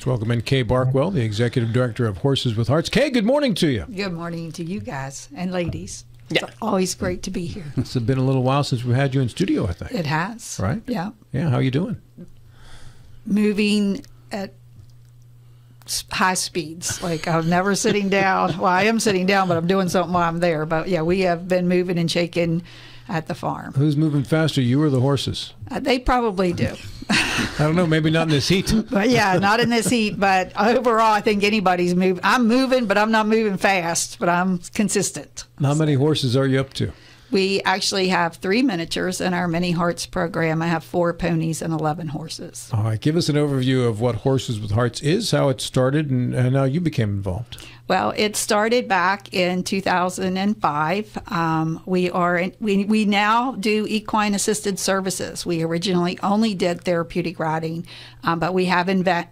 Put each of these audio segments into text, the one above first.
Let's welcome in Kay Barkwill, the Executive Director of Horses with Hearts. Kay, good morning to you. Good morning to you guys and ladies. Yeah. It's always great to be here. It's been a little while since we've had you in studio, I think. It has. Right? Yeah. Yeah, how are you doing? Moving at high speeds. Like I'm never sitting down. Well, I am sitting down, but I'm doing something while I'm there. But yeah, we have been moving and shaking at the farm. Who's moving faster, you or the horses? Uh, they probably do. I don't know. Maybe not in this heat. but yeah, not in this heat. But overall, I think anybody's moving. I'm moving, but I'm not moving fast. But I'm consistent. How many horses are you up to? We actually have three miniatures in our Mini Hearts program. I have four ponies and 11 horses. All right. Give us an overview of what Horses with Hearts is, how it started, and, and how you became involved. Well, it started back in 2005. Um, we are in, we we now do equine assisted services. We originally only did therapeutic riding, um, but we have uh,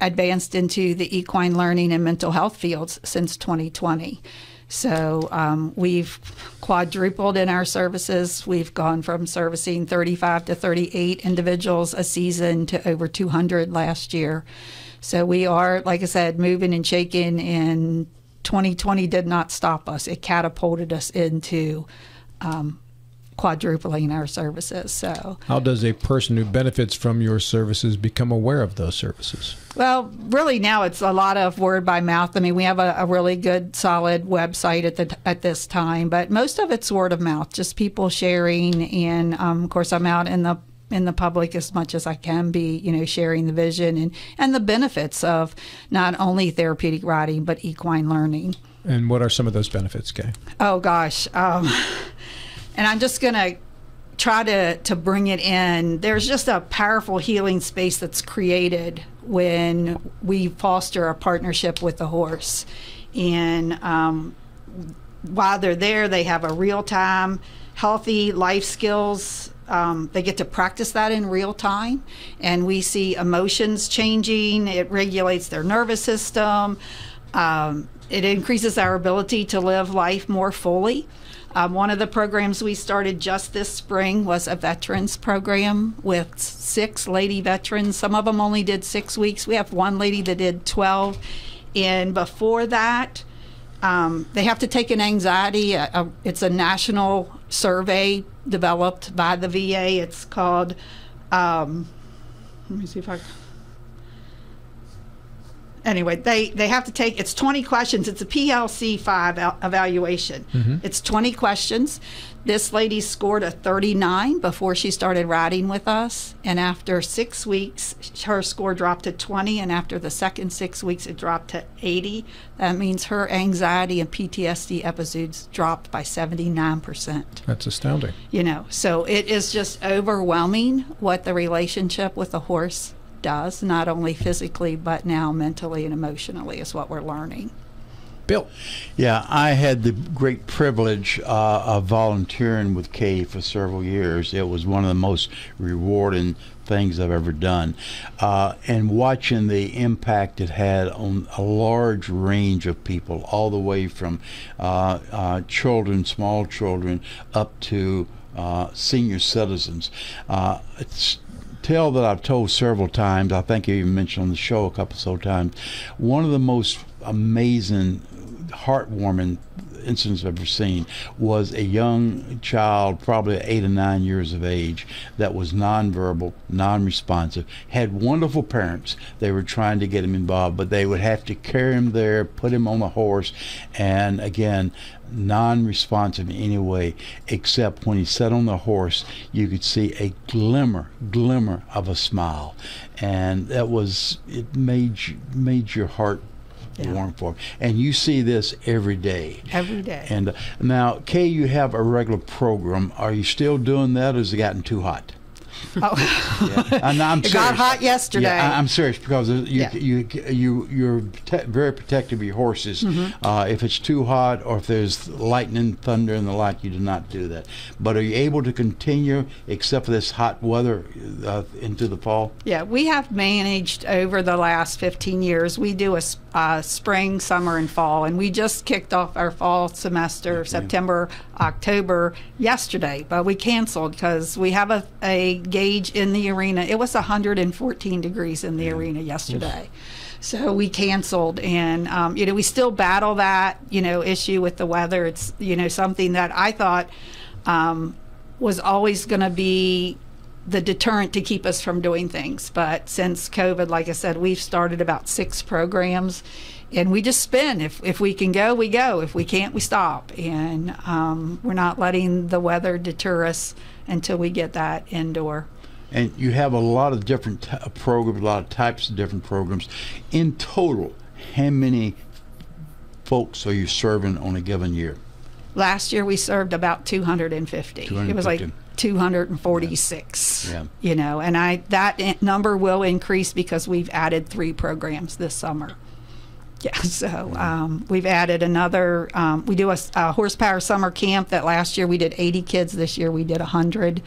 advanced into the equine learning and mental health fields since 2020. So um, we've quadrupled in our services. We've gone from servicing 35 to 38 individuals a season to over 200 last year. So we are, like I said, moving and shaking, and 2020 did not stop us. It catapulted us into um, quadrupling our services. So, how does a person who benefits from your services become aware of those services? Well, really now it's a lot of word by mouth. I mean, we have a, a really good, solid website at the at this time, but most of it's word of mouth, just people sharing. And um, of course, I'm out in the in the public as much as I can be, you know, sharing the vision and, and the benefits of not only therapeutic riding, but equine learning. And what are some of those benefits, Kay? Oh, gosh. Um, and I'm just going to try to, to bring it in. There's just a powerful healing space that's created when we foster a partnership with the horse. And um, while they're there, they have a real time, healthy life skills um, they get to practice that in real time, and we see emotions changing. It regulates their nervous system. Um, it increases our ability to live life more fully. Um, one of the programs we started just this spring was a veterans program with six lady veterans. Some of them only did six weeks. We have one lady that did 12. And before that, um, they have to take an anxiety. A, a, it's a national survey developed by the VA. It's called. Um, let me see if I. Anyway, they, they have to take it's 20 questions. It's a PLC 5 evaluation. Mm-hmm. It's 20 questions. This lady scored a 39 before she started riding with us. And after six weeks, her score dropped to 20. And after the second six weeks, it dropped to 80. That means her anxiety and PTSD episodes dropped by 79%. That's astounding. You know, so it is just overwhelming what the relationship with the horse does, not only physically, but now mentally and emotionally, is what we're learning. Bill. Yeah, I had the great privilege uh, of volunteering with Kay for several years. It was one of the most rewarding things I've ever done. Uh, and watching the impact it had on a large range of people, all the way from uh, uh children, small children, up to uh, senior citizens. Uh, it's tale that I've told several times. I think you even mentioned on the show a couple so times. One of the most amazing heartwarming incidents I've ever seen was a young child, probably eight or nine years of age, that was nonverbal, non-responsive, had wonderful parents. They were trying to get him involved, but they would have to carry him there, put him on a horse, and again, non-responsive in any way, except when he sat on the horse, you could see a glimmer, glimmer of a smile, and that was it made made your heart yeah. warm for. And you see this every day. Every day. And uh, now, Kay, you have a regular program. Are you still doing that, or has it gotten too hot? Oh, yeah. I'm, I'm it got hot yesterday. Yeah, I'm serious because you yeah. you you you're very protective of your horses. Mm-hmm. Uh, if it's too hot or if there's lightning, thunder, and the like, you do not do that. But are you able to continue except for this hot weather uh, into the fall? Yeah, we have managed over the last 15 years. We do a uh, spring, summer, and fall, and we just kicked off our fall semester September October yesterday, but we canceled because we have a, a gauge in the arena. It was 114 degrees in the arena yesterday. So we canceled, and um, you know we still battle that you know issue with the weather. It's you know something that I thought um, was always going to be the deterrent to keep us from doing things. But since COVID, like I said, we've started about six programs, and we just spin. If if we can go, we go. If we can't, we stop. And um, we're not letting the weather deter us until we get that indoor. And you have a lot of different t- programs, a lot of types of different programs. In total, how many folks are you serving on a given year? Last year we served about 250. It was like 250. 246. Yeah. You know, and I that number will increase because we've added three programs this summer. Yeah, so um, we've added another. Um, we do a horsepower summer camp that last year we did 80 kids. This year we did 100.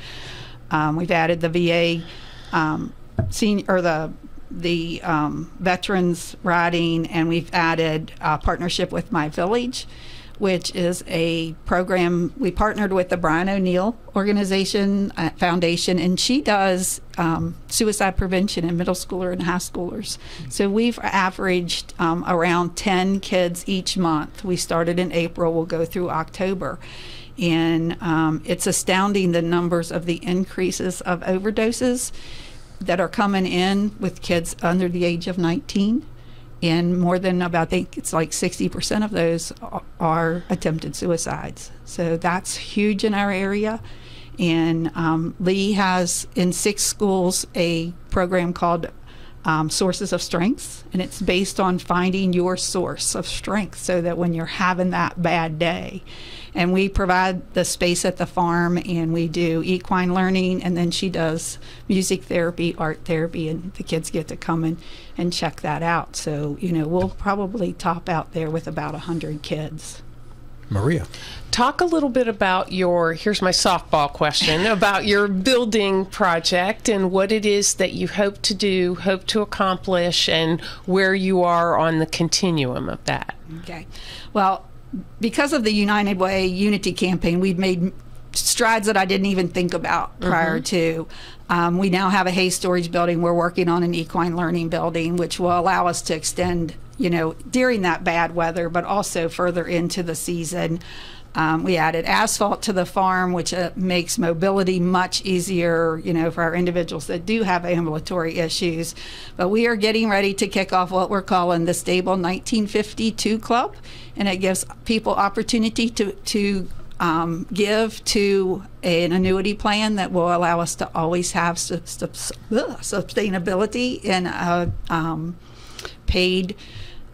Um, we've added the VA um, senior or the the um, veterans riding, and we've added a partnership with My Village, which is a program we partnered with the Brian O'Neill organization uh, foundation, and she does um, suicide prevention in middle schooler and high schoolers. So we've averaged um, around 10 kids each month. We started in April, we'll go through October. And um, it's astounding the numbers of the increases of overdoses that are coming in with kids under the age of 19 and more than about I think it's like 60% of those are attempted suicides. So that's huge in our area. And um, Lee has in six schools a program called um, Sources of Strengths, and it's based on finding your source of strength so that when you're having that bad day, and we provide the space at the farm and we do equine learning and then she does music therapy art therapy and the kids get to come in and check that out so you know we'll probably top out there with about 100 kids Maria. Talk a little bit about your, here's my softball question, about your building project and what it is that you hope to do, hope to accomplish, and where you are on the continuum of that. Okay. Well, because of the United Way Unity campaign, we've made strides that I didn't even think about prior to. Um, we now have a hay storage building. We're working on an equine learning building, which will allow us to extend, you know, during that bad weather, but also further into the season. Um, we added asphalt to the farm, which uh, makes mobility much easier, you know, for our individuals that do have ambulatory issues. But we are getting ready to kick off what we're calling the Stable 1952 Club, and it gives people opportunity to to um, give to an annuity plan that will allow us to always have sustainability in a um, paid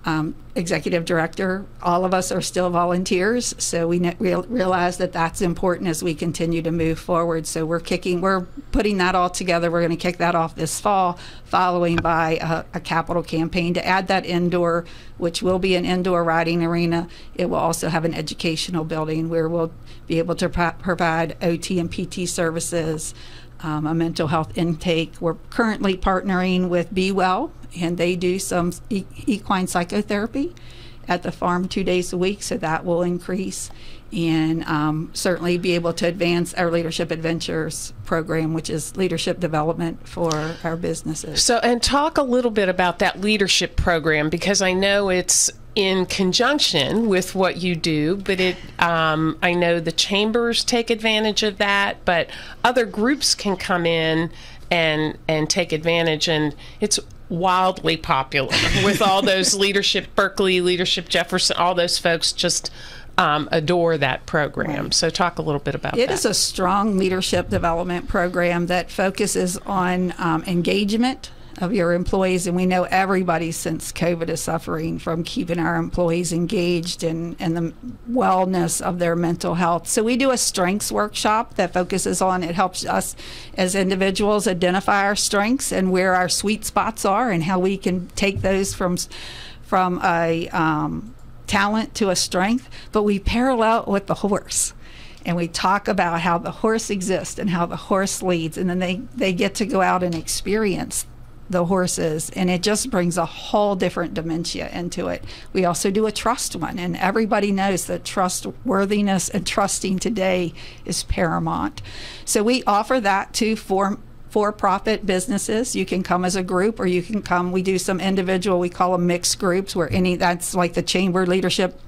um, executive director. All of us are still volunteers, so we ne- real, realize that that's important as we continue to move forward. So we're kicking, we're putting that all together. We're going to kick that off this fall, following by a, a capital campaign to add that indoor, which will be an indoor riding arena. It will also have an educational building where we'll be able to pro- provide OT and PT services um, a mental health intake. We're currently partnering with Be Well, and they do some e- equine psychotherapy at the farm two days a week, so that will increase. And um, certainly be able to advance our Leadership Adventures program, which is leadership development for our businesses. So, and talk a little bit about that leadership program because I know it's in conjunction with what you do, but it, um, I know the chambers take advantage of that, but other groups can come in and and take advantage, and it's wildly popular with all those leadership Berkeley, leadership Jefferson, all those folks just. Um, adore that program. So, talk a little bit about It that. is a strong leadership development program that focuses on um, engagement of your employees. And we know everybody since COVID is suffering from keeping our employees engaged and, and the wellness of their mental health. So we do a strengths workshop that focuses on it helps us as individuals identify our strengths and where our sweet spots are and how we can take those from from a um, talent to a strength, but we parallel with the horse. And we talk about how the horse exists and how the horse leads, and then they, they get to go out and experience the horses and it just brings a whole different dementia into it. We also do a trust one and everybody knows that trustworthiness and trusting today is paramount. So we offer that to for for-profit businesses. You can come as a group or you can come we do some individual we call them mixed groups where any that's like the chamber leadership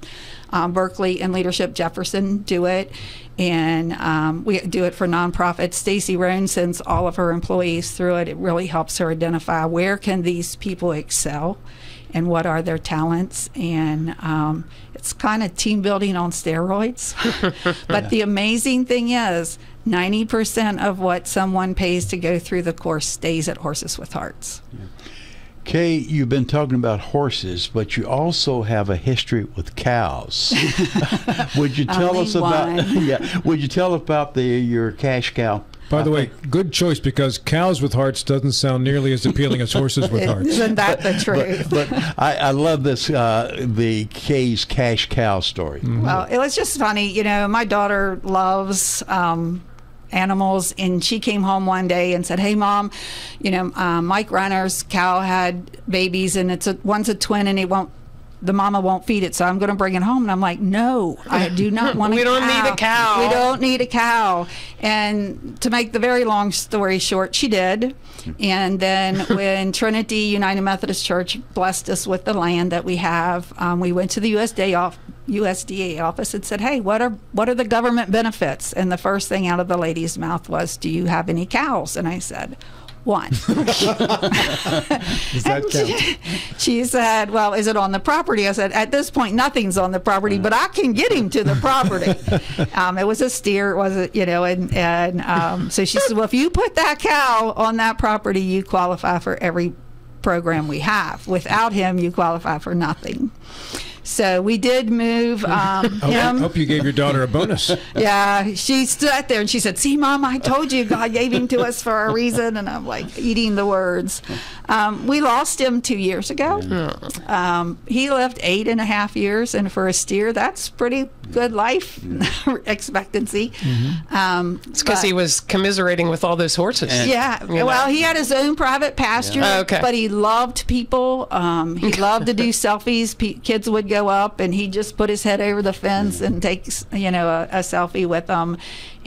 um, Berkeley and Leadership Jefferson do it, and um, we do it for nonprofits. Stacy Roan sends all of her employees through it. It really helps her identify where can these people excel, and what are their talents, and um, it's kind of team building on steroids. but the amazing thing is. 90% of what someone pays to go through the course stays at Horses with Hearts. Yeah. Kay, you've been talking about horses, but you also have a history with cows. would you tell Only us about? yeah. Would you tell about the your cash cow? By the I way, good choice because cows with hearts doesn't sound nearly as appealing as horses with hearts. Isn't that the truth? But I, I love this uh, the Kay's cash cow story. Well, it was just funny. You know, my daughter loves um, animals, and she came home one day and said, "Hey, mom, you know, um, Mike Renner's cow had babies, and it's a one's a twin, and it won't." The mama won't feed it, so I'm going to bring it home. And I'm like, no, I do not want. To. We a don't cow. need a cow. We don't need a cow. And to make the very long story short, she did. And then when Trinity United Methodist Church blessed us with the land that we have, um, we went to the USDA off, USDA office and said, "Hey, what are what are the government benefits?" And the first thing out of the lady's mouth was, "Do you have any cows?" And I said. One. Does that count? She said, "Well, is it on the property?" I said, "At this point, nothing's on the property, but I can get him to the property." um, it was a steer, it was a, you know, and and um, so she said, "Well, if you put that cow on that property, you qualify for every program we have. Without him, you qualify for nothing." So we did move um, I him. hope you gave your daughter a bonus. Yeah, she sat there and she said, "See, Mom, I told you God gave him to us for a reason." And I'm like eating the words. Um, we lost him two years ago. Um, he lived eight and a half years, and for a steer, that's pretty good life expectancy. Um, It's because he was commiserating with all those horses. yeah. You know. Well, he had his own private pasture, Oh, okay. but he loved people. Um, he loved to do selfies. P- kids would go up, and he'd just put his head over the fence and takes you know, a, a selfie with them.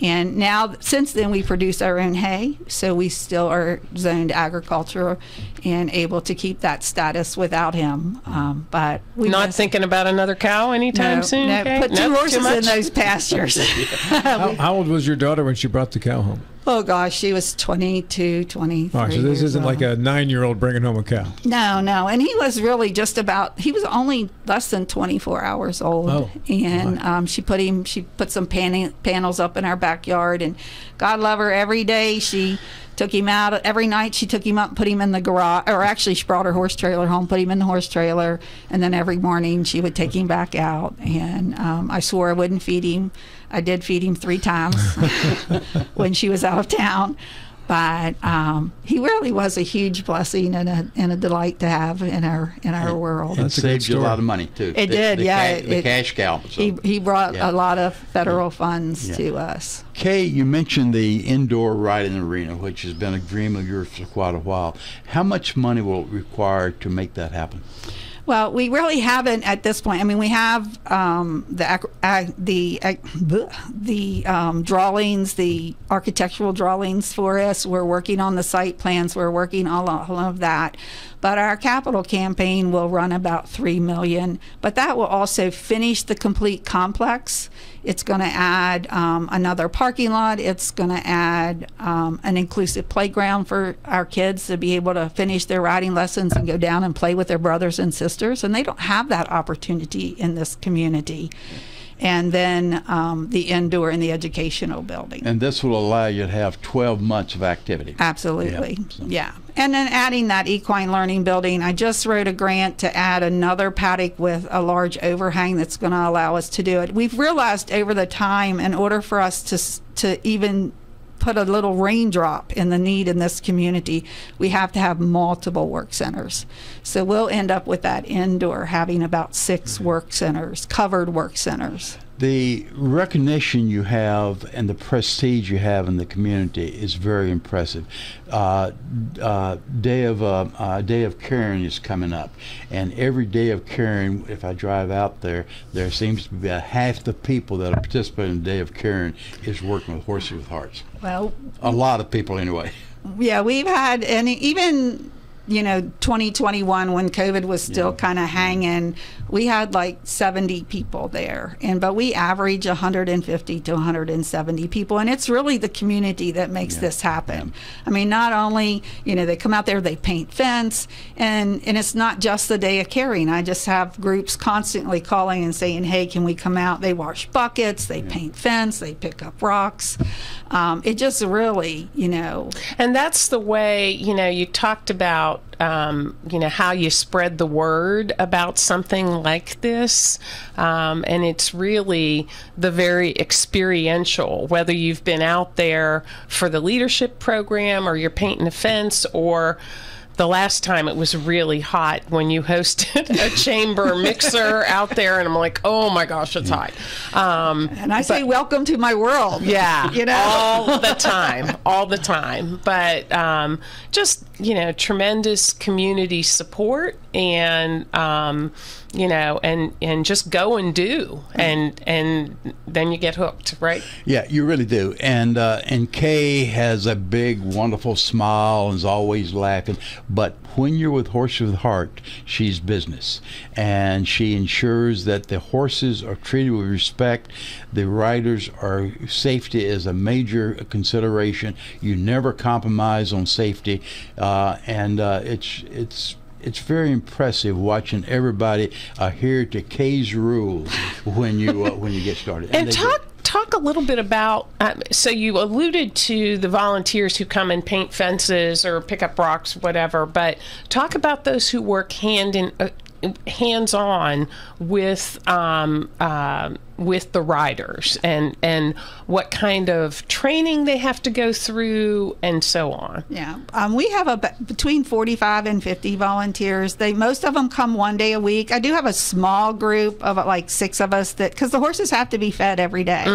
And now, since then, we produce our own hay, so we still are zoned agriculture and able to keep that status without him. Um, but we Not miss- thinking about another cow anytime no, soon. no, okay? put two No, too horses in those pastures. How, how old was your daughter when she brought the cow home? oh gosh, she was 22, 23. All right, so this years isn't old. like a nine-year-old bringing home a cow. No, no, and he was really just about. He was only less than 24 hours old, Oh, and um, she put him. She put some pan- panels up in our backyard, and God love her. Every day she took him out. Every night she took him up, put him in the garage, or actually she brought her horse trailer home, put him in the horse trailer, and then every morning she would take him back out. And um, I swore I wouldn't feed him. I did feed him three times when she was out of town. But um, he really was a huge blessing and a, and a delight to have in our in our world. It That's saved you a lot of money too. It The- did, the yeah, ca- the cash cow. So. He, he brought Yeah. a lot of federal funds Yeah. to us. Kay, you mentioned the indoor riding arena, which has been a dream of yours for quite a while. How much money will it require to make that happen? Well, we really haven't at this point. I mean, we have um, the uh, the uh, the um, drawings, the architectural drawings for us. We're working on the site plans. We're working all, all of that. But our capital campaign will run about three million. But that will also finish the complete complex. It's going to add um, another parking lot. It's going to add um, an inclusive playground for our kids to be able to finish their riding lessons and go down and play with their brothers and sisters. And they don't have that opportunity in this community. And then um, the indoor and the educational building. And this will allow you to have 12 months of activity. Absolutely. Yeah, so- Yeah. And then adding that equine learning building, I just wrote a grant to add another paddock with a large overhang that's going to allow us to do it. We've realized over the time, in order for us to to even put a little raindrop in the need in this community, we have to have multiple work centers. So we'll end up with that indoor having about 6 mm-hmm. work centers, covered work centers. The recognition you have and the prestige you have in the community is very impressive. Uh, uh, day of uh, uh, Day of Caring is coming up, and every day of caring, if I drive out there, there seems to be about half the people that are participating in Day of Caring is working with Horses with Hearts. Well, A lot of people, anyway. yeah, we've had, and even you know 2021 when covid was still Yeah. kind of hanging we had like 70 people there. And but we average 150 to 170 people. And it's really the community that makes Yeah. this happen. I mean not only you know they come out there they paint fence and and it's not just the day of caring. I just have groups constantly calling and saying hey can we come out? They wash buckets they paint fence they pick up rocks. Um, it just really you know And that's the way, you know, you talked about, um, you know, how you spread the word about something like this. Um, and it's really the very experiential, whether you've been out there for the leadership program or you're painting a fence or the last time it was really hot when you hosted a chamber mixer out there and I'm like, oh my gosh, it's hot. Um, And I say, welcome to my world. yeah, You know? all the time, all the time. But um, just you know, tremendous community support, and um, you know, and and just go and do, and and then you get hooked, right? Yeah, you really do. And uh, and Kay has a big, wonderful smile and is always laughing. But when you're with Horses with Heart, she's business, and she ensures that the horses are treated with respect. The riders are safety is a major consideration. You never compromise on safety, uh, and uh, it's it's it's very impressive watching everybody adhere to Kay's rules when you uh, when you get started. And do. talk talk a little bit about. Um, so you alluded to the volunteers who come and paint fences or pick up rocks, whatever. But talk about those who work hand in. Uh, hands on with um, uh, with the riders and and what kind of training they have to go through and so on. Yeah, um, we have a between forty-five and fifty volunteers. They most of them come one day a week. I do have a small group of uh, like six of us that because the horses have to be fed every day.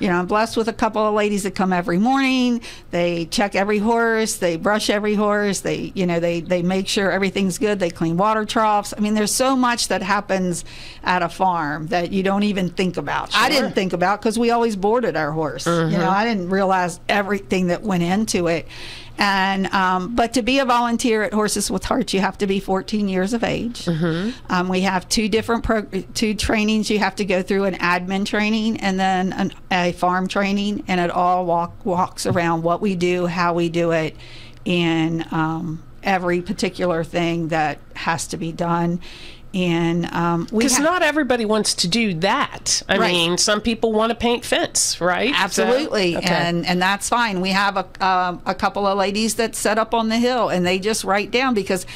You know, I'm blessed with a couple of ladies that come every morning. They check every horse. They brush every horse. They you know they they make sure everything's good. They clean water troughs. I mean, there's so much that happens at a farm that you don't even think about. I didn't think about because we always boarded our horse. You know, I didn't realize everything that went into it. And um, but to be a volunteer at Horses with Hearts, you have to be 14 years of age. Um, we have two different pro- two trainings you have to go through: an admin training and then an, a farm training, and it all walk, walks around what we do, how we do it, and um, every particular thing that has to be done. And um, we Because ha- not everybody wants to do that. I Right. mean, some people want to paint fence, right? So- Absolutely, okay. and and that's fine. We have a um, a couple of ladies that set up on the hill, and they just write down because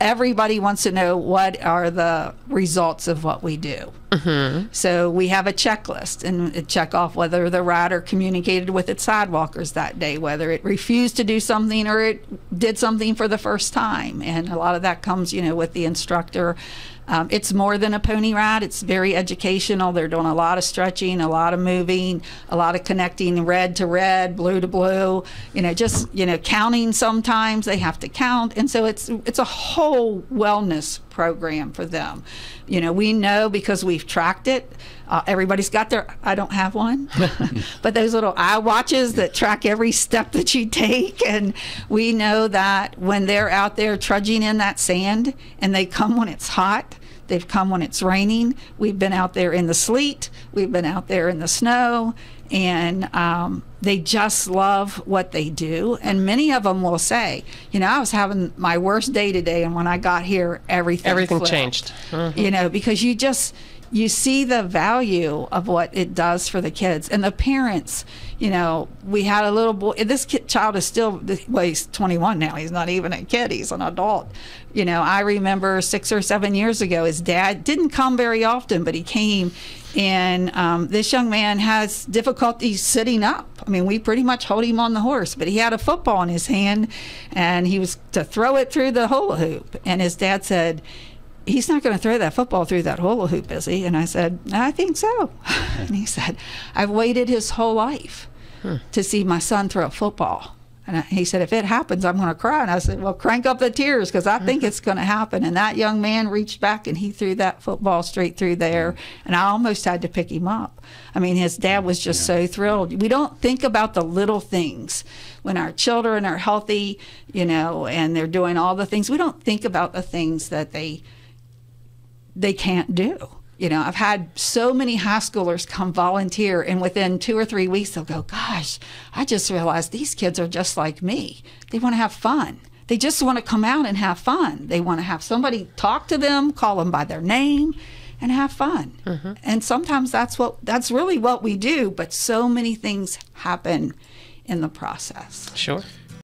everybody wants to know what are the results of what we do. Mm-hmm. So we have a checklist and check off whether the rider communicated with its sidewalkers that day, whether it refused to do something or it did something for the first time, and a lot of that comes, you know, with the instructor. Um, it's more than a pony ride. It's very educational. They're doing a lot of stretching, a lot of moving, a lot of connecting red to red, blue to blue. You know, just you know, counting. Sometimes they have to count, and so it's it's a whole wellness program for them. You know, we know because we've tracked it. Uh, everybody's got their. I don't have one, but those little eye watches that track every step that you take, and we know that when they're out there trudging in that sand, and they come when it's hot. They've come when it's raining. We've been out there in the sleet. We've been out there in the snow. And um, they just love what they do. And many of them will say, you know, I was having my worst day today. And when I got here, everything, Everything flipped." changed. You know, because you just, you see the value of what it does for the kids and the parents. You know, we had a little boy. This kid, child is still well, he's 21 now. He's not even a kid. He's an adult. You know, I remember six or seven years ago, his dad didn't come very often, but he came. And um, this young man has difficulty sitting up. I mean, we pretty much hold him on the horse, but he had a football in his hand, and he was to throw it through the hula hoop. And his dad said, he's not going to throw that football through that hula hoop, is he? And I said, I think so. and he said, I've waited his whole life to see my son throw a football. And I, he said, if it happens, I'm going to cry. And I said, well, crank up the tears because I think mm-hmm. it's going to happen. And that young man reached back and he threw that football straight through there. Mm-hmm. And I almost had to pick him up. I mean, his dad was just so thrilled. We don't think about the little things when our children are healthy, you know, and they're doing all the things. We don't think about the things that they they can't do. You know, I've had so many high schoolers come volunteer, and within two or three weeks, they'll go, Gosh, I just realized these kids are just like me. They want to have fun. They just want to come out and have fun. They want to have somebody talk to them, call them by their name, and have fun. Mm-hmm. And sometimes that's what that's really what we do, but so many things happen in the process. Sure.